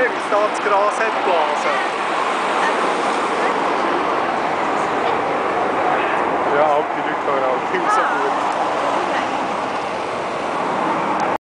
Sieh, wie es da das Gras hat geblasen. Ja, alte Leute hören auch viel so gut.